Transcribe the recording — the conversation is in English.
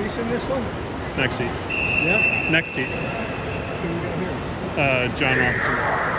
grease in this one? Next seat. Yeah. Next seat. Who we got here? Uh, John Robinson.